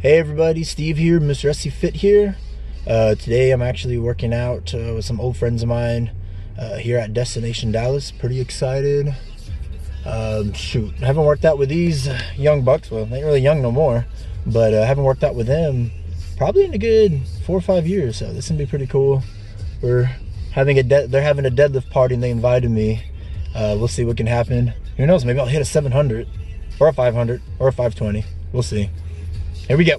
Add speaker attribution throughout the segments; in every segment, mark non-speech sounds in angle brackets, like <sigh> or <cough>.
Speaker 1: Hey everybody, Steve here, Mr. SC Fit here. Uh, today I'm actually working out uh, with some old friends of mine uh, here at Destination Dallas. Pretty excited. Um, shoot, I haven't worked out with these young bucks. Well, they ain't really young no more, but I haven't worked out with them probably in a good four or five years. So this is gonna be pretty cool. We're having a they're having a deadlift party and they invited me. Uh, we'll see what can happen. Who knows? Maybe I'll hit a 700 or a 500 or a 520. We'll see. Here we go.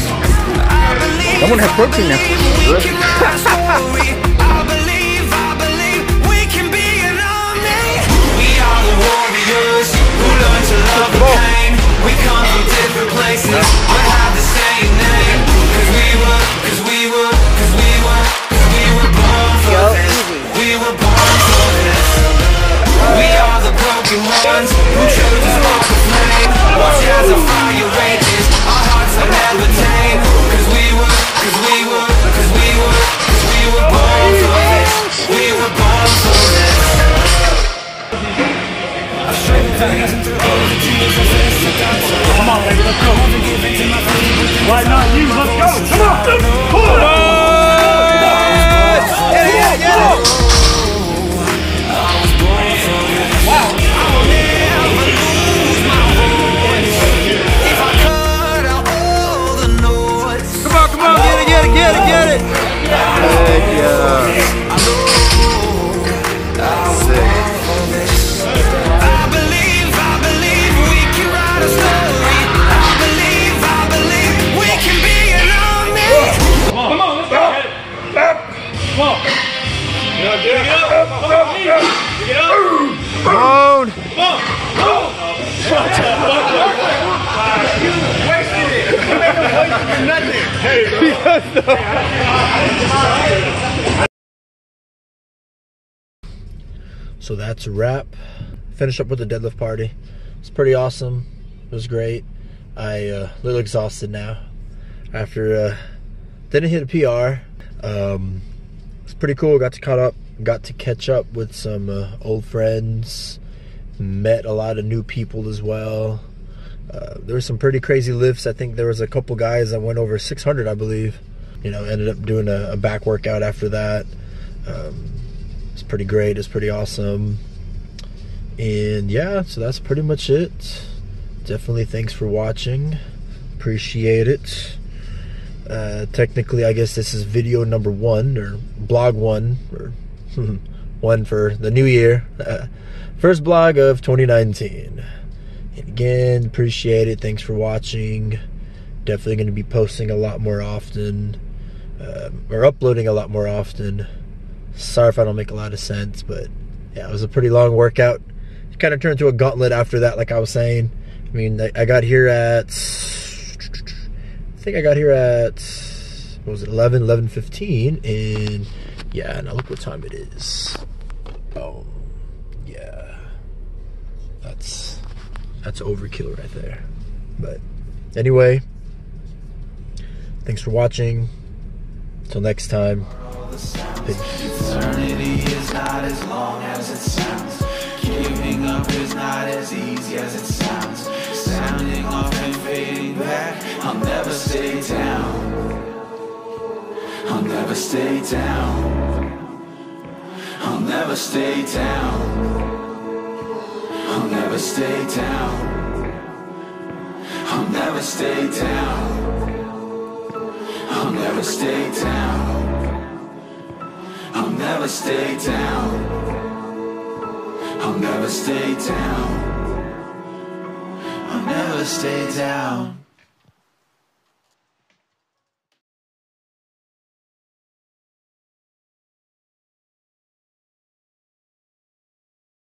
Speaker 2: Believe,
Speaker 3: Someone has protein now.
Speaker 2: Come
Speaker 4: on, baby, let's go. Why not you? Let's go. Come on. <laughs>
Speaker 1: So that's a wrap. Finished up with the deadlift party. It's pretty awesome. It was great. I uh, a little exhausted now after uh, didn't hit a PR. Um, it's pretty cool. Got to caught up. Got to catch up with some uh, old friends. Met a lot of new people as well. Uh, there were some pretty crazy lifts. I think there was a couple guys that went over 600, I believe. You know, ended up doing a, a back workout after that. Um, it's pretty great. It's pretty awesome. And yeah, so that's pretty much it. Definitely thanks for watching. Appreciate it. Uh, technically, I guess this is video number one or vlog one or <laughs> one for the new year. Uh, <laughs> first vlog of 2019. And again, appreciate it. Thanks for watching. Definitely going to be posting a lot more often um, or uploading a lot more often. Sorry if I don't make a lot of sense, but yeah, it was a pretty long workout. It kind of turned into a gauntlet after that, like I was saying. I mean, I, got here at, I think I got here at, what was it, 11, 11, 15, and yeah, now look what time it is. Oh, yeah, that's, that's overkill right there. But anyway, thanks for watching. Until next time.
Speaker 2: Eternity is not as long as it sounds. Giving up is not as easy as it sounds. Sounding off and fading back. I'll never stay down. I'll never stay down. I'll never stay down. I'll never stay down. I'll never stay down. I'll never stay down. I'll never stay down. I'll never stay down.